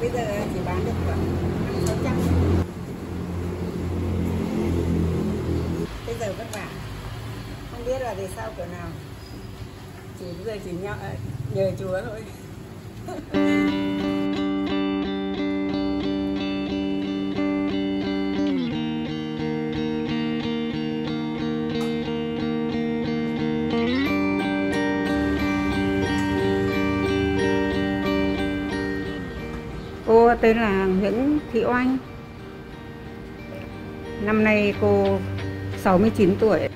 bây giờ chỉ bán được khoảng năm sáu trăm. Bây giờ vất vả. Không biết là về sau kiểu nào. Chỉ bây giờ chỉ nhờ, nhờ chúa thôi. tên là Nguyễn Thị Oanh. Năm nay cô 69 tuổi.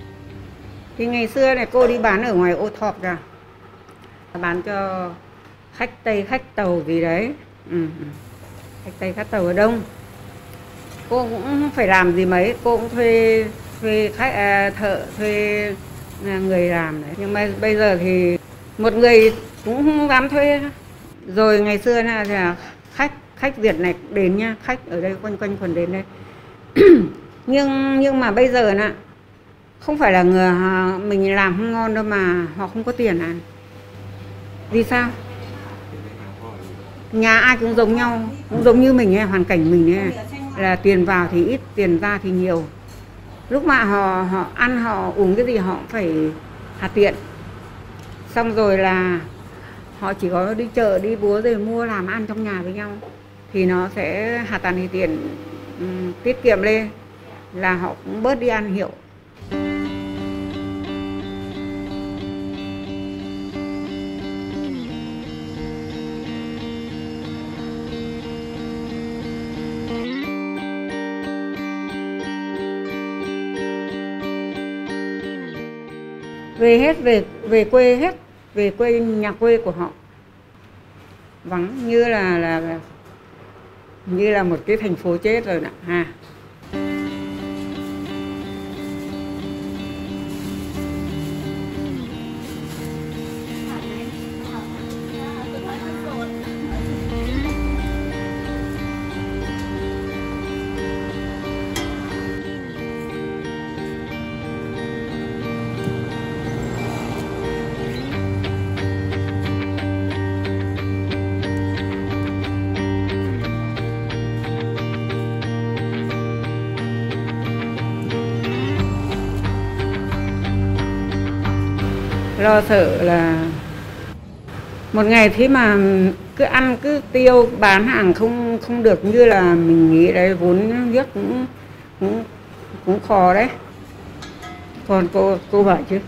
Thì ngày xưa này cô đi bán ở ngoài ô thọp ra Bán cho khách Tây, khách Tàu gì đấy. Ừ, ừ. Khách Tây, khách Tàu ở Đông. Cô cũng phải làm gì mấy Cô cũng thuê thuê khách à, thợ, thuê à, người làm đấy. Nhưng mà bây giờ thì một người cũng không dám thuê. Rồi ngày xưa là khách Việt này đến nha khách ở đây quanh quanh quần đến đây. Nhưng nhưng mà bây giờ nè không phải là người à, mình làm không ngon đâu mà họ không có tiền ăn vì sao? Nhà ai cũng giống nhau cũng giống như mình ấy, hoàn cảnh mình ấy, là tiền vào thì ít tiền ra thì nhiều. Lúc mà họ họ ăn họ uống cái gì họ phải hạt tiện. Xong rồi là họ chỉ có đi chợ đi búa rồi mua làm ăn trong nhà với nhau thì nó sẽ hạ tàn thì tiền um, ừ, tiết kiệm lên là họ cũng bớt đi ăn hiệu. Về hết về về quê hết về quê nhà quê của họ. Vắng như là là, là như là một cái thành phố chết rồi nè ha. Lo sợ là một ngày thế mà cứ ăn, cứ tiêu, bán hàng không không được như là mình nghĩ đấy, vốn viết cũng cũng cũng khó đấy. Còn cô cô bảo chứ,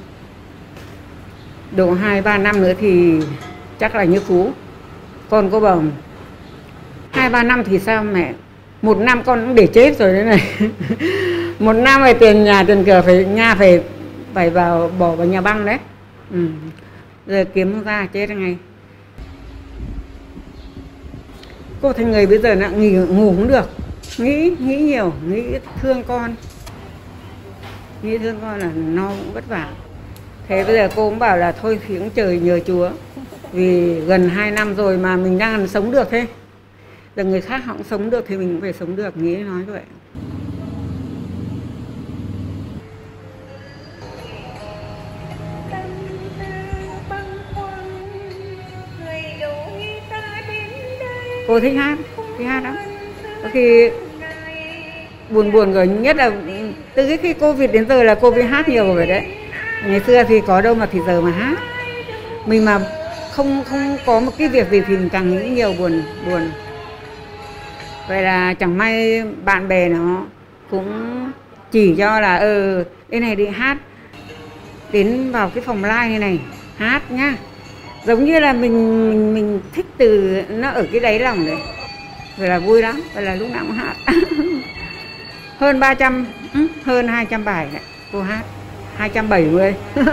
độ hai, ba năm nữa thì chắc là như cũ. Còn cô bảo, hai, ba năm thì sao mẹ? Một năm con cũng để chết rồi đấy này. Một năm phải tiền nhà, tiền cửa phải, nhà phải phải vào, bỏ vào nhà băng đấy ừ. rồi kiếm ra chết ngay. Cô thành người bây giờ là nghỉ, ngủ cũng được. Nghĩ nghĩ nhiều, nghĩ thương con. Nghĩ thương con là nó cũng vất vả. Thế bây giờ cô cũng bảo là thôi thì cũng trời nhờ chúa. Vì gần 2 năm rồi mà mình đang sống được thế. Là người khác họ cũng sống được thì mình cũng phải sống được, nghĩ nói vậy. Cô thích hát thích hát lắm. Có khi buồn buồn rồi, nhất là từ cái khi covid đến giờ là cô bị hát nhiều rồi đấy. Ngày xưa thì có đâu mà thì giờ mà hát. Mình mà không không có một cái việc gì thì mình càng nghĩ nhiều buồn buồn. Vậy là chẳng may bạn bè nó cũng chỉ cho là ừ đây này đi hát, đến vào cái phòng live này này, hát nhá giống như là mình mình, mình thích từ nó ở cái đáy lòng đấy. Vậy là vui lắm vậy là lúc nào cũng hát. Hơn 300 ừ, hơn 200 bài đấy. Cô hát 270